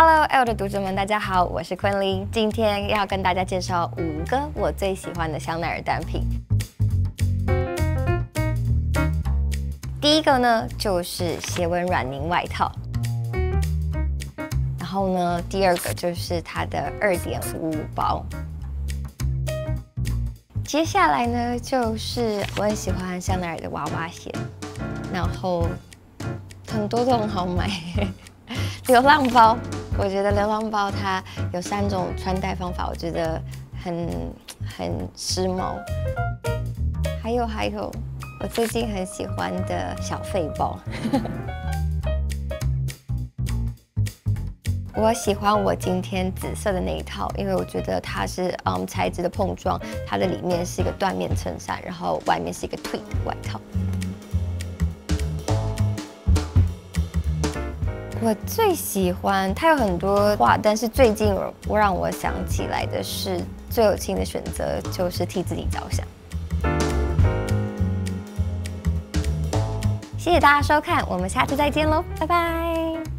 Hello L 的读者们，大家好，我是昆凌，今天要跟大家介绍五个我最喜欢的香奈儿单品。第一个呢，就是斜纹软呢外套。然后呢，第二个就是它的二点五五包。接下来呢，就是我很喜欢香奈儿的娃娃鞋，然后很多都很好买。流浪包，我觉得流浪包它有三种穿戴方法，我觉得很很时髦。还有还有，我最近很喜欢的小费包。我喜欢我今天紫色的那一套，因为我觉得它是嗯材质的碰撞，它的里面是一个缎面衬衫，然后外面是一个 tweed 外套。我最喜欢他有很多话，但是最近我让我想起来的是最有情的选择就是替自己着想。谢谢大家收看，我们下次再见喽，拜拜。